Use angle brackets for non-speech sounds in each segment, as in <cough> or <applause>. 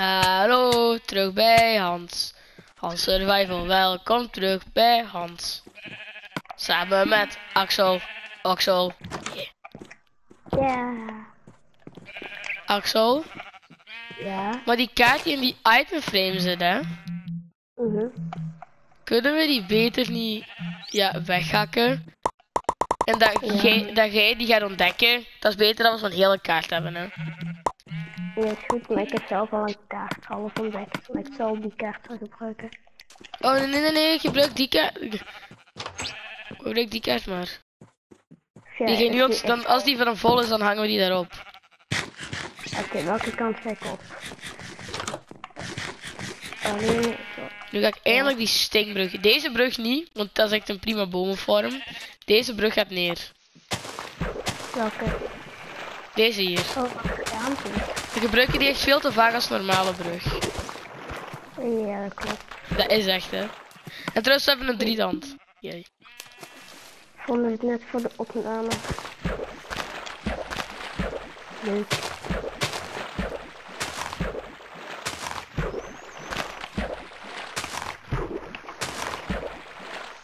Hallo, terug bij Hans. Hans Survival, welkom terug bij Hans. Samen met Axel. Axel. Ja. Axel. Ja. Maar die kaart die in die item frame zit, hè? Mhm. Kunnen we die beter niet ja, weghakken? En dat, jij, dat jij die gaat ontdekken, dat is beter dan we zo'n hele kaart hebben, hè? Ja, is goed, maar ik heb zelf al een kaart half ontdekt. Maar ik zal die kaart wel gebruiken. Oh, nee, nee, nee, nee, gebruik die kaart. Gebruik die kaart maar. Ja, Die gaan nu ik- ons, dan, als die van vol is, dan hangen we die daarop. Oké, welke kant ga ik op? Oh nee, zo. Nu ga ik eindelijk die stinkbrug. Deze brug niet, want dat is echt een prima bomenvorm. Deze brug gaat neer. Welke? Deze hier. Oh, toen? We gebruiken die echt veel te vaak als normale brug. Ja, dat klopt. Dat is echt, hè. En trouwens, we hebben een drietand. Jee. Ik vond het net voor de opname. Leuk.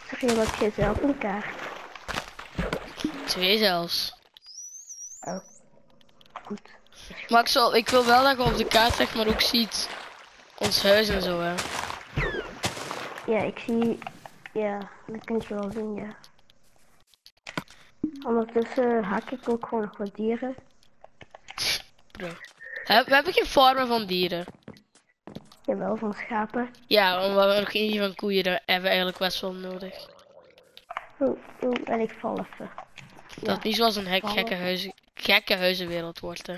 Zeg je wat je zelf een kaart? Twee zelfs. Oh. Goed. Maar ik, zal, ik wil wel dat je op de kaart zeg maar ook ziet ons huis en zo, hè. Ja, ik zie. Ja, dat kun je wel zien, ja. Ondertussen hak ik ook gewoon nog wat dieren. Bro. We hebben geen farmen van dieren. Jawel, van schapen. Ja, omdat we nog eentje van koeien hebben we eigenlijk best wel nodig. Oeh, oeh, en ik val even. Dat niet zoals een hek, gekke, huizen, gekke huizenwereld wordt, hè.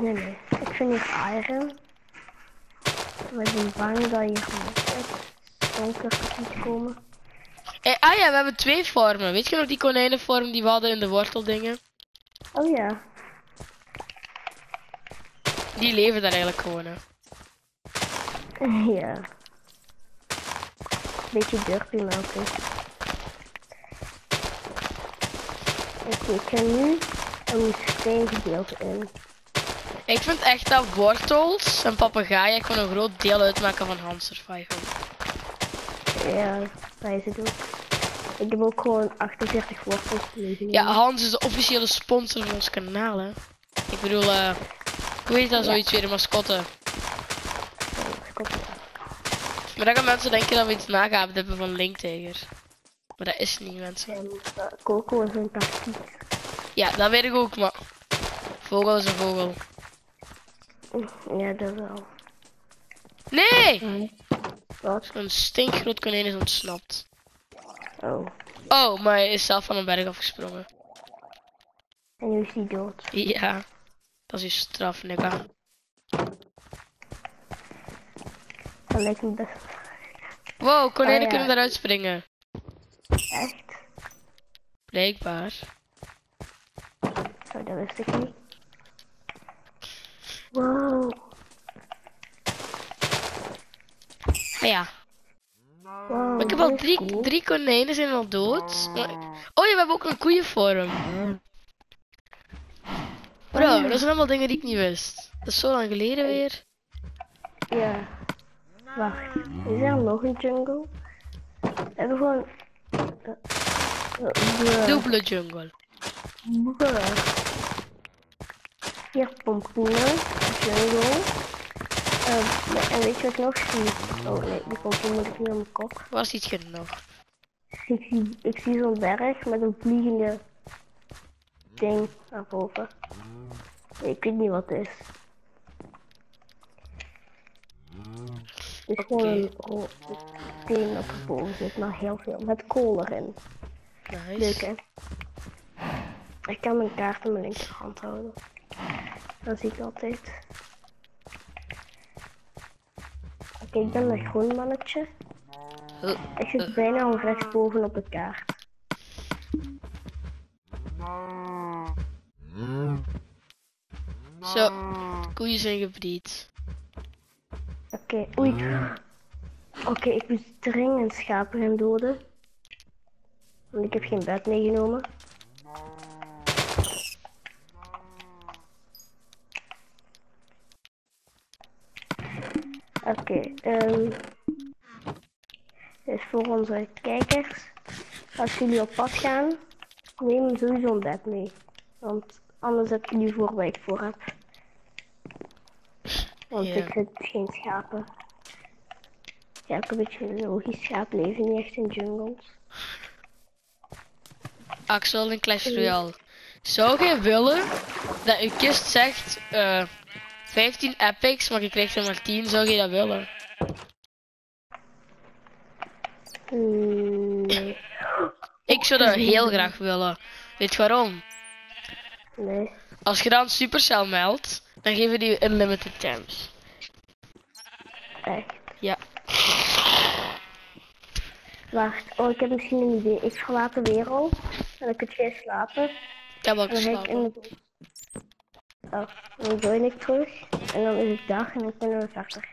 Nee, nee. Ik vind hier iron. We zijn bang dat hier echt donker gaat komen. Eh, ah ja, we hebben twee vormen. Weet je nog die konijnenvorm die we hadden in de worteldingen? Oh ja. Die leven daar eigenlijk gewoon, hè. <laughs> Ja. Beetje dirty, maar oké. Ik ga nu een steengedeelte in. Ik vind echt dat wortels en papegaaien gewoon een groot deel uitmaken van Hans Survival. Ja, dat is het ook. Ik heb ook gewoon 48 wortels liggen. Ja, Hans is de officiële sponsor van ons kanaal, hè. Ik bedoel, eh, hoe heet dat zoiets weer, een mascotte? Maar dan gaan mensen denken dat we iets nagaafd hebben van Linktiger. Maar dat is niet, mensen. En uh, Coco is een tactiek. Ja, dat weet ik ook, maar... Vogel is een vogel. Ja, dat wel. Nee! Wat? Een stinkgroot konijn is ontsnapt. Oh. Oh, maar hij is zelf van een berg afgesprongen. En nu is hij dood. Ja, dat is je straf, nigga. Dat lijkt me best Wow, konijnen Oh, ja. kunnen daaruit springen. echt. Blijkbaar. Oh, dat wist ik niet. Wow. Maar ja, maar ik heb al drie, drie konijnen zijn al dood. Oh ja, we hebben ook een koeienvorm. Bro, dat zijn allemaal dingen die ik niet wist. Dat is zo lang geleden weer. Ja. Wacht. Is er nog een jungle? We hebben gewoon... Uh, uh, Dubbele jungle. bruh. Hier pompoenen. Jungle. Uh, en weet je wat nog zie? Oh nee, die pompoen moet ik aan mijn kop. Was iets genoeg. Ik zie, ik zie zo'n berg met een vliegende ding naar boven. Ik weet niet wat het is. Het is gewoon een ro- steen dat erboven zit, maar heel veel. Met kool erin. Leuk Nice. hè? Ik kan mijn kaart in mijn linkerhand houden. Dat zie ik altijd. Ik ben een groen mannetje. Oh, Ik zit bijna al rechtsboven op de kaart. Zo, koeien zijn gebreed. Oké, oei. Oké, ik moet dringend schapen gaan doden. Want ik heb geen bed meegenomen. Oké, ehm dus voor onze kijkers, als jullie op pad gaan, neem sowieso een bed mee. Want anders heb je nu voor waar ik voor heb. Want ik zit geen schapen. Ja, ook een beetje logisch. Schapen leven niet echt in jungles. Axel in Clash Royale. Zou jij willen dat je kist zegt eh 15 epics, maar je krijgt er maar 10? Zou je dat willen? Nee. Ik zou dat heel graag willen. Weet je waarom? Nee. Als je dan Supercell meldt, dan geven die unlimited gems. Echt. Ja. Wacht, oh, ik heb misschien een idee. Ik verlaat de wereld. En dan kun jij slapen. Ik heb ook geslapen. Oh, dan join ik terug. En dan is het dag en dan kunnen we verder.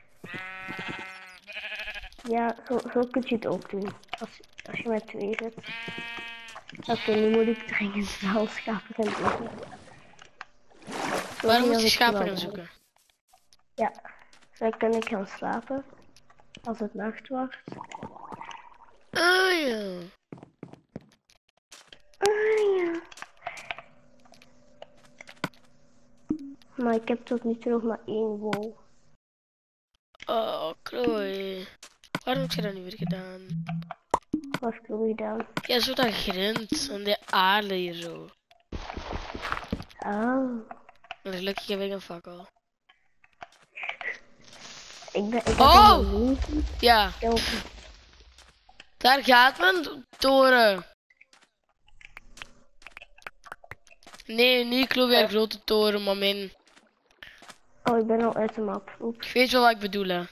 Ja, zo, zo kun je het ook doen. Als, als je met twee zit. Oké, nu moet ik dringend wel schapen gaan zoeken. Waarom moet je ik schapen gaan zoeken? Ja, zo kan ik gaan slapen. Als het nacht wordt. Oh ja. Ah ja. Maar ik heb tot nu toe nog maar één wol. Oh, Chloe. Waarom heb je dat nu weer gedaan? Wat heb gedaan? Ja, zo dat grind en de aarde hier zo. Oh. Maar gelukkig heb ik een fakkel. Ik ben, ik Oh! een Ja, daar gaat mijn toren. Nee, niet Chloe, haar grote toren, maar mijn... Oh, ik ben al uit de map. Oeps. Ik weet wel wat ik bedoel, hè.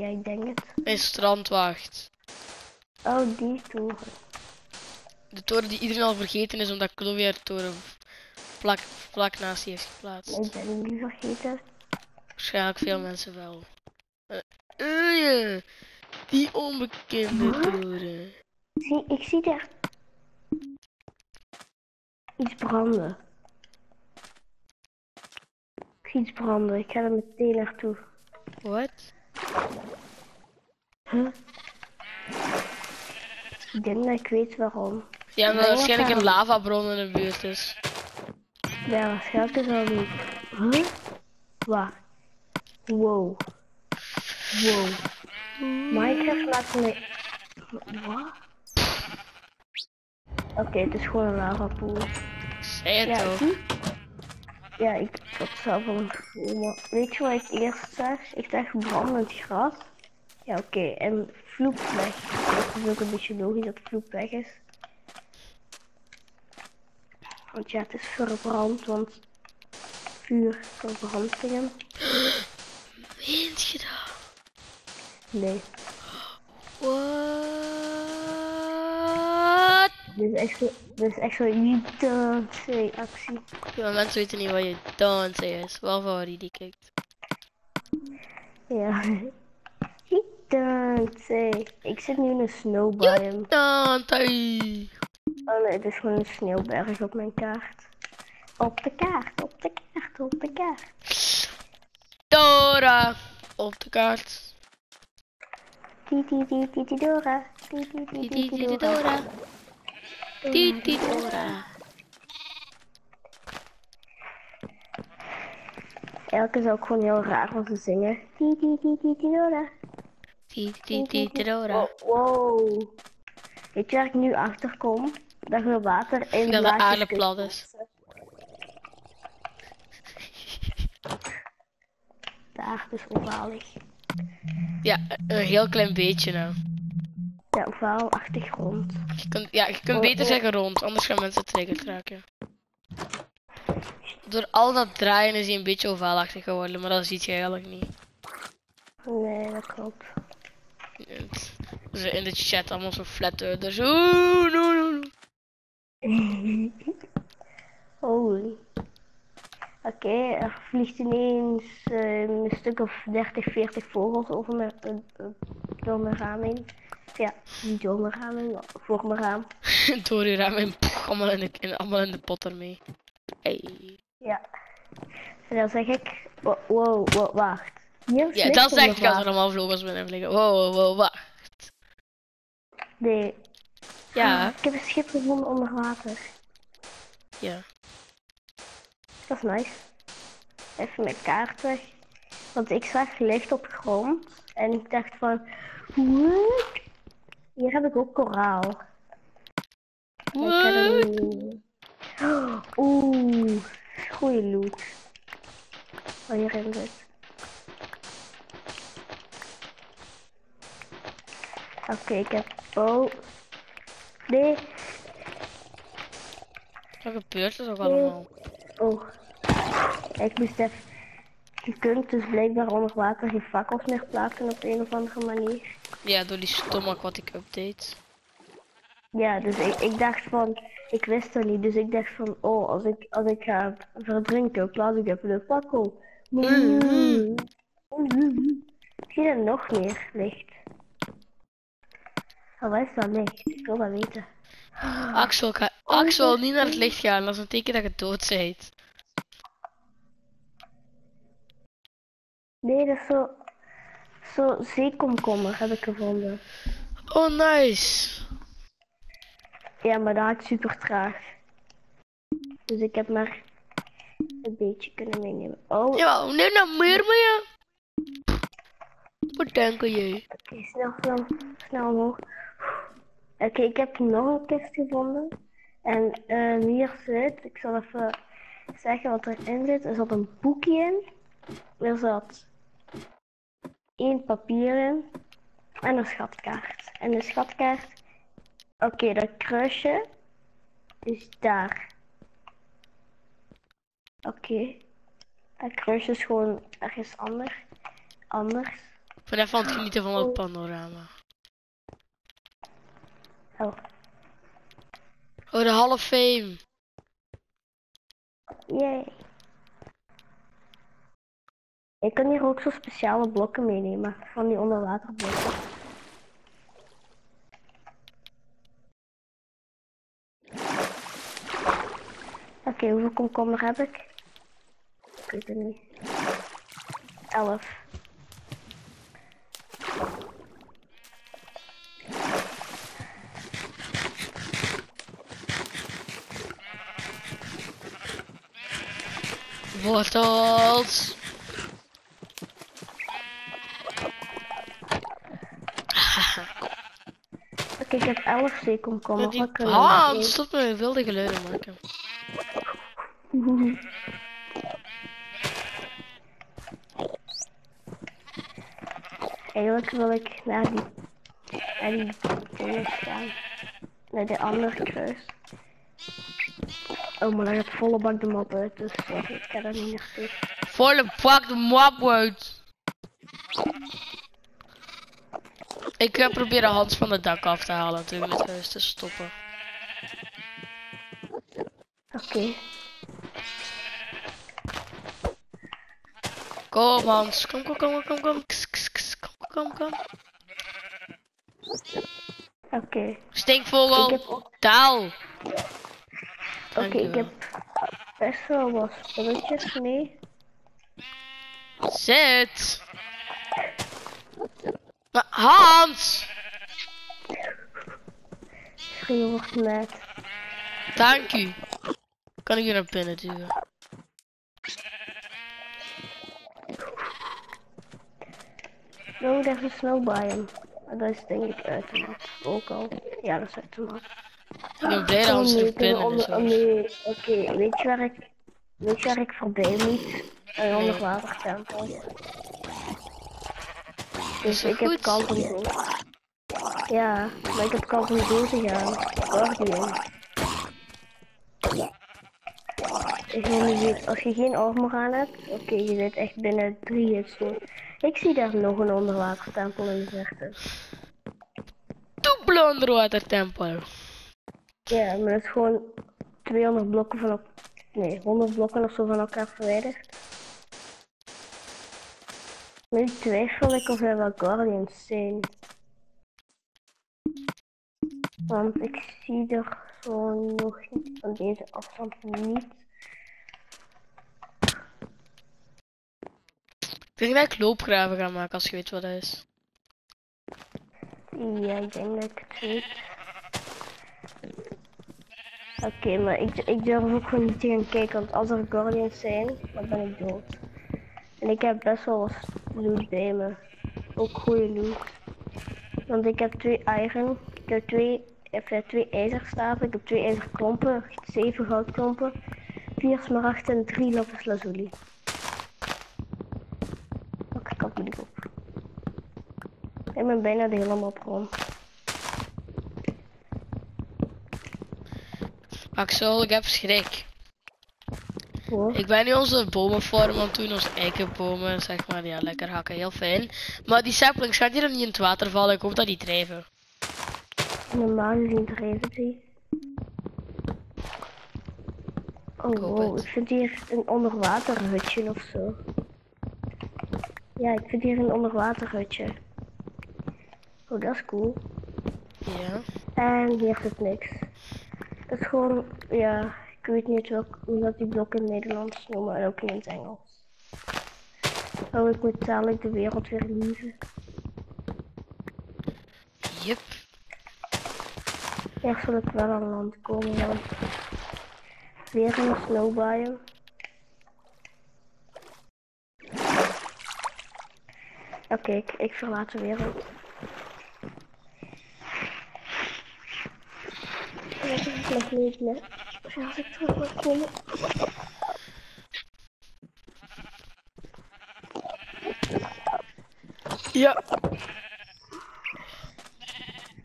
Ja, ik denk het. Mijn strandwacht. Oh, die toren. De toren die iedereen al vergeten is, omdat Chloe haar toren vlak, vlak naast die heeft geplaatst. Ik ben hem niet vergeten. Waarschijnlijk veel mensen wel. Ja. Die onbekende Huh? toren. Zie, ik zie daar iets branden. Iets branden. Ik ga er meteen naartoe. Wat? Huh? Ik denk dat ik weet waarom. Ja, omdat waarschijnlijk een lavabron in de buurt is. Ja, waarschijnlijk is dat niet. Huh? Waar? Wow. Wow. Minecraft maakt me... Wat? Oké, het is gewoon een lavapoel. Zei het Ja, toch? Ja, ik zelf al een gevoel, weet je wat ik eerst zag? Ik zag brandend gras. Ja, oké, en vloep weg. Dat is ook een beetje logisch dat vloep weg is. Want ja, het is verbrand, want vuur verbrandt dingen. <gasps> Meent je dat? Nee, What? Dit is echt zo, dit is echt zo'n niet actie. Ja, mensen weten niet wat je say is. Wel voor die die kijkt. Ja. <laughs> Niet. Ik zit nu in een snow biome. Don't say. Oh nee, het is gewoon een sneeuwberg op mijn kaart. Op de kaart, op de kaart, op de kaart. Dora. Op de kaart. Dora. Dora. Elke is ook gewoon heel raar om te zingen. Ti ti ti ti Dora. Oh, wow. Weet je waar ik nu achter kom? Dat je water in Dat de aarde is. aarde is ovalig. Ja, een heel klein beetje nou. Ja, ovaalachtig rond. Je kunt, ja, je kunt Oh, beter oh. zeggen rond, anders gaan mensen triggerd raken. Door al dat draaien is hij een beetje ovaalachtig geworden, maar dat ziet je eigenlijk niet. Nee, dat klopt. Ze in de chat allemaal zo flat dus oeh, no, no, no. <laughs> Holy. Oké, er vliegt ineens eh, een stuk of 30, 40 vogels over mijn, eh, eh, door mijn raam heen. Ja, niet door mijn raam maar voor mijn raam. <laughs> Door je raam en allemaal in de, in, allemaal in de pot ermee. Hey. Ja. En dan zeg ik, wow, wa- wacht. Hier Ja, is onder echt als er allemaal vlogels binnen vliegen. Wow, wow, wow, wacht. Nee. Ja, Ik heb een schip gevonden onder water. ja. Dat is nice. Even mijn kaart weg. Want ik zag licht op grond. En ik dacht van... What? Hier heb ik ook koraal. Ik heb Oeh. Goeie loot. Wat hierin zit. Oké, ik heb... Oh. Nee. Wat gebeurt er toch allemaal? Oh. Ik moest even... Je kunt dus blijkbaar onder water geen fakkels meer plaatsen op een of andere manier. Ja, door die stomme aquatic update. Ja, dus ik, ik dacht van... Ik wist dat niet, dus ik dacht van... Oh, als ik, als ik ga verdrinken, plaats ik even de fakkel. Mhm. Zie je nog meer licht? Oh, wat is dat licht? Ik wil dat weten. Axel, ga, Axel, niet naar het licht gaan. Dat is een teken dat je dood bent. Nee, dat is zo... Zo zeekomkommer heb ik gevonden. Oh, nice. Ja, maar dat gaat super traag. Dus ik heb maar een beetje kunnen meenemen. Oh, oké, Ja, neem nou meer mee. Wat denk jij? snel, snel, snel omhoog. Oké, ik heb nog een kist gevonden. En eh, hier zit, ik zal even zeggen wat erin zit. Er zat een boekje in. Er zat één papier in. En een schatkaart. En de schatkaart, oké, dat kruisje is daar. Oké. Dat kruisje is gewoon ergens anders. Anders. Even aan het genieten van het panorama. Oh. Oh, de Hall of Fame. Yay. Ik kan hier ook zo speciale blokken meenemen. Van die onderwaterblokken. Oké, hoeveel komkommer heb ik? Ik weet het niet. Elf. Wortels. Ik heb elf zeekomkommer. Die Wat kunnen we Hans, eten? stop met wilde geluiden maken. Eigenlijk wil ik naar die, naar die dingen gaan. Naar de andere kruis. Oh, maar daar gaat volle bak de mop uit, dus ik ga daar niet naartoe. Volle pak de map uit. Ik ga proberen Hans van het dak af te halen en toen het huis te stoppen. Oké, Kom Hans, kom, kom, kom, kom, kom, Kss, kss, kss, kom, kom, kom. oké. Ik Stinkvogel, heb taal. Oké, ik heb best wel wat spulletjes mee. Zit. Hans, Schreeuw wordt net. dank u. Kan ik hier naar binnen duwen? Oh, is een snowbiome. Dat is denk ik uit de map. Ook al. Ja, dat is uit de map. Ik ben blij dat Oh Hans nee, er binnen is. onder, oh oké, weet je waar ik, weet je waar ik voorbij moet? Een onderwatertempel. Dus ik heb kans om. Ja, maar ik heb kans om zo te gaan. Guardian. Degene die, als je geen armor aan hebt, oké, je zit echt binnen drie hits. Ik zie daar nog een onderwatertempel in de verte. Dubbele onderwatertempel. Ja, maar dat is gewoon 200 blokken van elkaar. Nee, 100 blokken of zo van elkaar verwijderd. Nu twijfel ik of er wel Guardians zijn. Want ik zie er zo nog niet van deze afstand niet. Ik denk dat ik loopgraven ga maken als je weet wat dat is. Ja, ik denk dat ik het weet. Oké, maar ik, ik durf ook gewoon niet te gaan kijken, want als er guardians zijn, dan ben ik dood. En ik heb best wel wat loot bij me. Ook goede loot. Want ik heb twee iron, ik heb twee, even twee ijzerstaven, ik heb twee ijzerklompen, zeven goudklompen, vier smaragden en drie lapis lazuli. Welke kant moet ik op? Ik ben bijna de hele map rond. Axel, ik heb schrik. Hoor. Ik ben nu onze bomenvorm aan het doen, onze eikenbomen, zeg maar. Ja, lekker hakken, heel fijn. Maar die saplings, gaat die dan niet in het water vallen? Ik hoop dat die drijven. Normaal gezien drijven die. Oh Ik wow, ik vind hier een onderwaterhutje of zo. Ja, ik vind hier een onderwaterhutje. Oh, dat is cool. Ja. En hier zit niks. Het is gewoon, ja, ik weet niet welk, hoe dat die blok in het Nederlands noemen en ook in het Engels. Oh, ik moet dadelijk de wereld weer lieven. Yep. Eerst wil ik wel aan land komen, want weer een snow biome. Oké, ik, ik verlaat de wereld. Dat is nog niet, Als ik terug wil komen. Ja.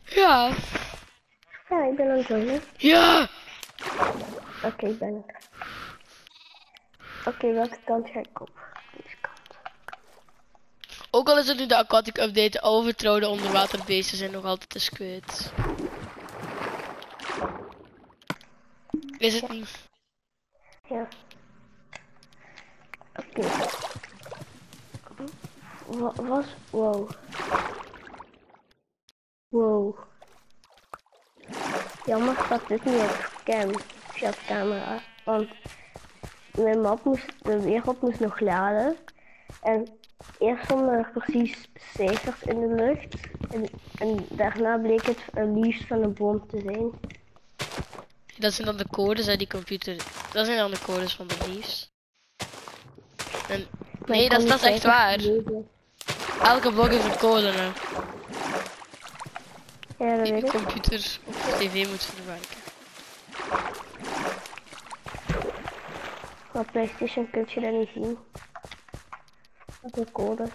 Ja. Ja, ik ben aan het joinen. Ja. Oké, ik ben. Oké, welke kant ga ik op? Deze kant. Ook al is het nu de aquatic update, alle vertrouwde onderwaterbeesten zijn nog altijd de squid. Is het niet? Ja. Oké. Wa- Was. Wow. Wow. Jammer dat dit niet op cam. Camera. Want mijn map moest, de wereld moest nog laden. En eerst stonden er precies cijfers in de lucht. En, en daarna bleek het een liefst van een boom te zijn. Dat zijn dan de codes uit die computer. Dat zijn dan de codes van de leaves. En nee, dat, is- dat is echt waar. Elke blok heeft een code nu. Ja, dat Die weet de computer of de tv moet verwerken. Op PlayStation kun je dat niet zien. Op de code.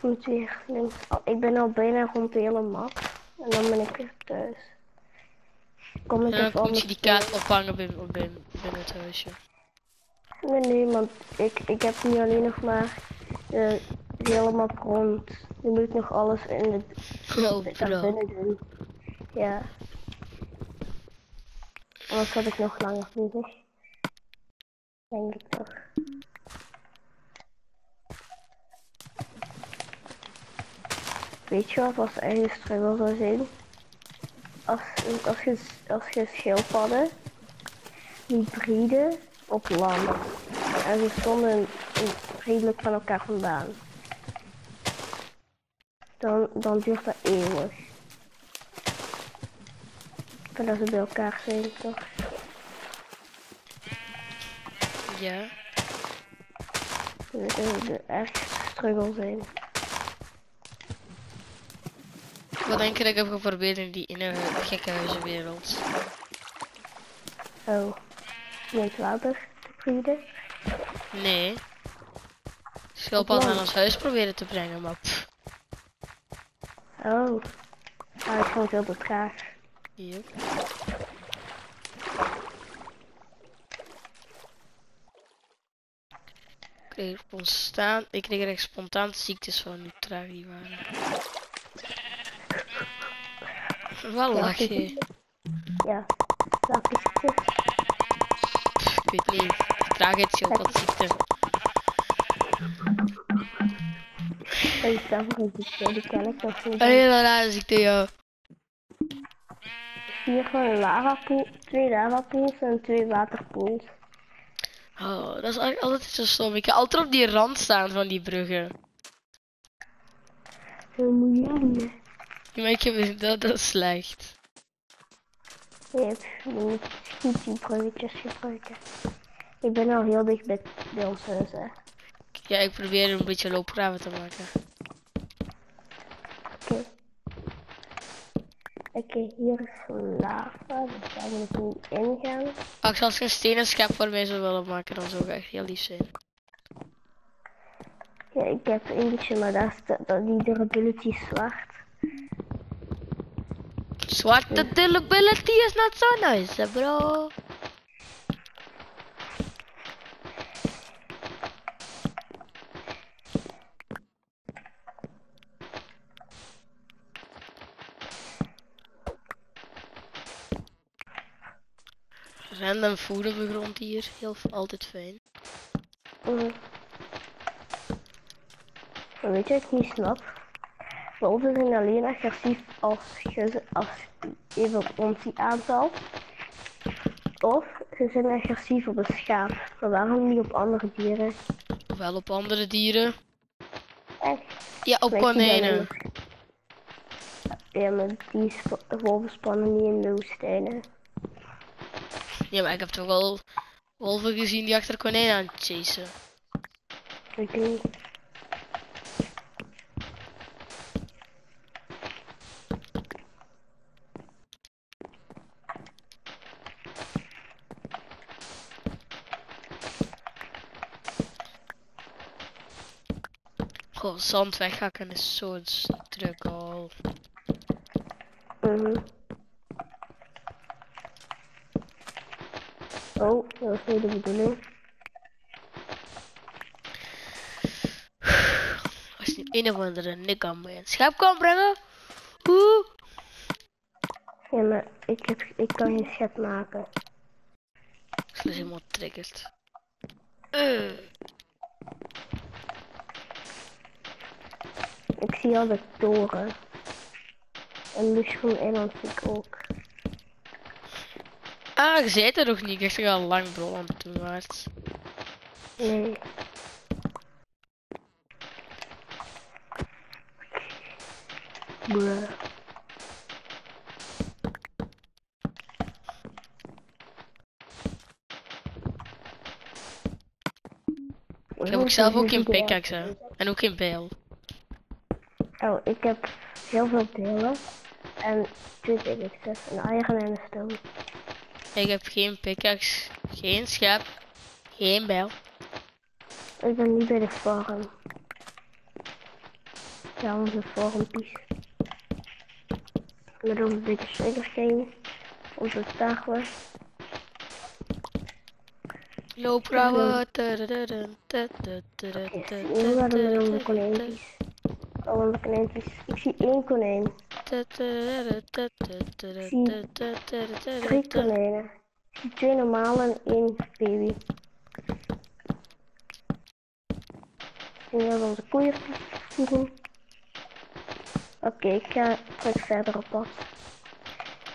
Ik moet weer links. Oh, ik ben al bijna rond de hele map. En dan ben ik weer thuis. Kom ik En even dan moet je die kaart ophangen binnen, binnen, binnen het huisje. Nee, nee, want ik, ik heb nu alleen nog maar de, de hele map rond. Nu moet ik nog alles in de, Oh, binnen doen. Ja. Anders had ik nog langer bezig. Denk ik toch. Weet je wat als eigen struggle zou zijn? Als, als, je, als je schildpadden die breeden op land. En ze stonden redelijk van elkaar vandaan. Dan, dan duurt dat eeuwig. Voordat ze bij elkaar zijn, toch? Ja. De, de ergste struggle zijn. Wat denk je dat ik heb geprobeerd in die in een gekke huizenwereld? Oh. Het water te breeden. Nee. Schildpad naar ons huis proberen te brengen, maar pff. Oh. Ah, ik vond het heel traag. Yep. Ik kreeg, spontaan, ik kreeg er echt spontaan ziektes van, hoe traag die waren. Wat lach je? Ja. Welke ziekte? Ik weet niet. Traagheidsschildpadziekte. Oh, stel voor een ziekte. Die ken ik nog niet. Een hele rare ziekte, ja. van een lavapoel, twee lavapools en twee waterpools. Oh, dat is eigenlijk altijd zo stom. Ik ga altijd op die rand staan van die bruggen. Hoe moet je doen? Ja, maar ik heb dat, dat is slecht. Je hebt je moet goed die bruggetjes gebruiken. Ik ben al heel dicht bij, bij ons huis, hè. Ja, ik probeer een beetje loopgraven te maken. Oké. Oké, hier is lava, dus daar moet ik niet ingaan. Als als je een stenen schep voor mij zou willen maken, dan zou ik echt heel lief zijn. Ja, ik heb een beetje, maar daar staat dat die durability is zwart. Zwarte durability is not so nice, bro. Random food op de grond hier, heel altijd fijn. Mm. Weet je wat niet snap? Wolven zijn alleen agressief als je als je even ons die aanvalt. Of ze zijn agressief op een schaap. Maar waarom niet op andere dieren? Wel op andere dieren. Echt? Ja, op konijnen. Ja, maar die wolven spannen niet in de woestijnen. Ja, maar ik heb toch wel wolven gezien die achter konijnen aan het chasen. Ik niet. Zand weghakken is zo'n struggle. Mhm. Oh, dat was niet de bedoeling. Als die een of andere nik aan mij een schep kan brengen. Oeh. Ja, maar ik, heb, ik kan geen schep maken. Dat is helemaal triggerd. Eh. Zie al de toren. En Mushroom Eiland zie ik ook. Ah, je zei het er nog niet. Ik zeg al lang bro aan het waard. Nee. Bruh. Ik heb ook zelf ook geen pickaxe en ook geen bijl. Oh, ik heb heel veel delen. En twee pickaxes. Een iron en een stone. Ik heb geen pickaxe, geen schep, geen bijl. Ik ben niet bij de farm. Ja, onze farmpies. Met onze dikke sugarcane. Onze tarwe. Loopgraven. Nu waren we met onze konijntjes. Oh, onze konijntjes. Ik zie één konijn. Drie konijnen. Ik zie twee normale en één baby. Hebben we onze koeien voegen. Oké, ik ga terug verder op pad.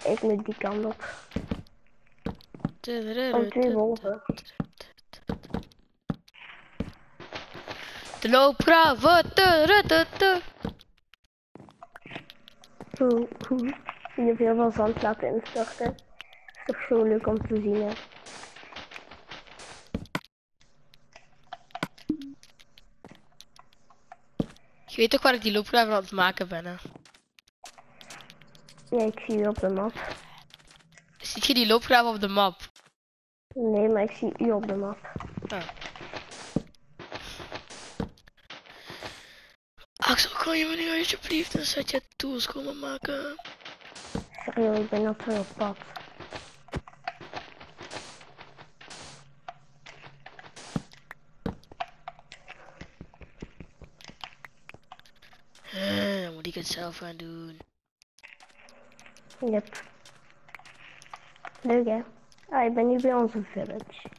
Ik moet die kant op. Oh, twee wolven. De loopgraven. Hoe, hoe. Je hebt heel veel zand laten instorten. is toch zo leuk om te zien, hè. Je weet ook waar ik die loopgraven aan het maken ben hè. Ja, ik zie u op de map. Ziet je die loopgraven op de map? Nee, maar ik zie u op de map. Axel, kan je me nu alsjeblieft een setje tools komen maken? Serieus, ik ben nog terug op pad. Dan moet ik het zelf gaan doen. Yep. Leuk, hè? Ah, ik ben nu bij onze village.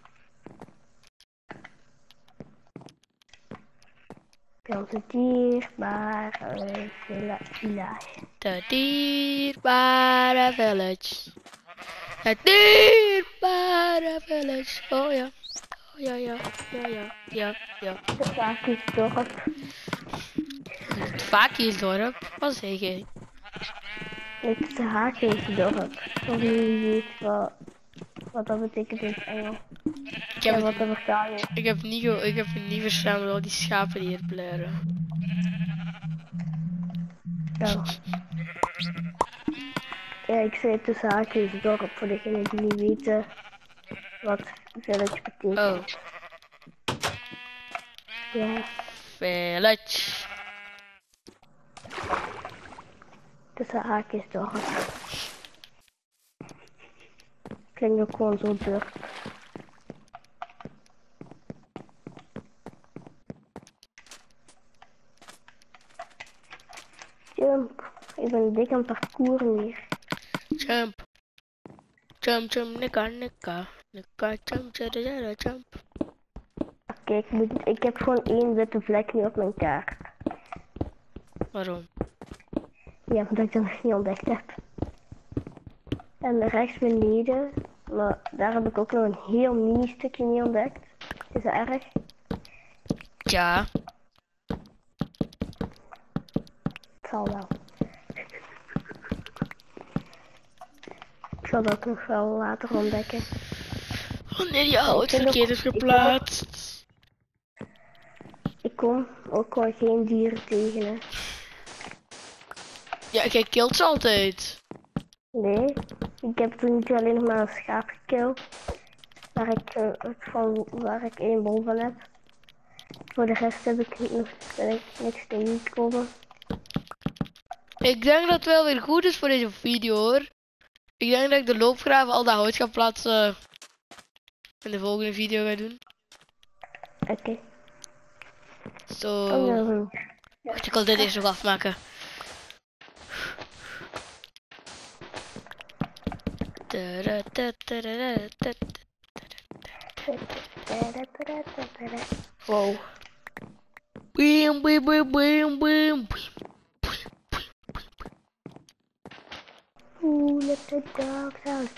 Onze dierbare villa- village. De dierbare village. Het dierbare village. Oh ja. Oh ja, ja, ja, ja, ja, ja. De Vakiesdorp. Het Vakiesdorp. Wat zeg je? Het de. Als je niet wat, wat dat betekent in het Engels. Ik heb, wat vertaling is. ik heb, niet, ik heb niet verstaan met al die schapen die hier blaren. Ja. Ja, ik zei tussen haakjes dorp voor degenen die niet weten wat village betekent. Oh, Ja, village. tussen haakjes dorp. Klinkt ook gewoon zo durf. Jump, ik ben dik aan het parcours hier. Jump. Jump, jump, nika, nika. Nika, jump, jump, jump, jump. Oké, ik, moet- ik heb gewoon één witte vlek nu op mijn kaart. Waarom? Ja, omdat ik dat nog niet ontdekt heb. En rechts beneden, maar daar heb ik ook nog een heel mini stukje niet ontdekt. Is dat erg? Ja. Het zal wel. Ik zal dat nog wel later ontdekken. Je hout vind ook- verkeerd is geplaatst. Ik kom ook wel geen dieren tegen. Hè. Ja, jij kilt ze altijd. Nee, ik heb toen niet alleen maar een schaap gekild. Waar ik, eh, van, waar ik één bol van heb. Voor de rest heb ik nog niks tegengekomen. Ik denk dat het wel weer goed is voor deze video hoor. Ik denk dat ik de loopgraven al dat hout ga plaatsen. In de volgende video ga doen. Oké. Zo. Oh. Wacht, ik wil dit eerst nog afmaken. Wow. Boem, boem, boem, boem, boem. Ooh, let the dogs out.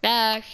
Dag.